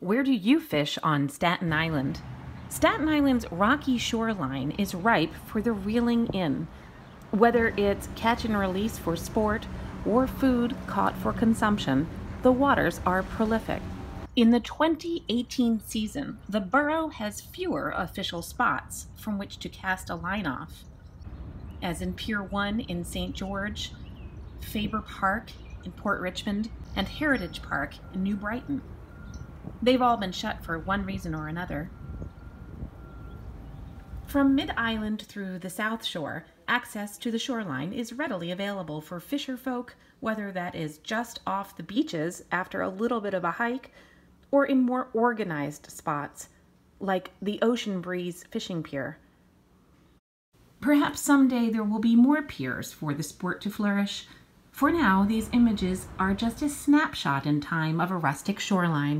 Where do you fish on Staten Island? Staten Island's rocky shoreline is ripe for the reeling in. Whether it's catch and release for sport or food caught for consumption, the waters are prolific. In the 2018 season, the borough has fewer official spots from which to cast a line off, as in Pier 1 in St. George, Faber Park in Port Richmond, and Heritage Park in New Brighton. They've all been shut for one reason or another. From mid island through the South Shore, access to the shoreline is readily available for fisher folk, whether that is just off the beaches after a little bit of a hike or in more organized spots like the Ocean Breeze Fishing Pier. Perhaps someday there will be more piers for the sport to flourish. For now, these images are just a snapshot in time of a rustic shoreline.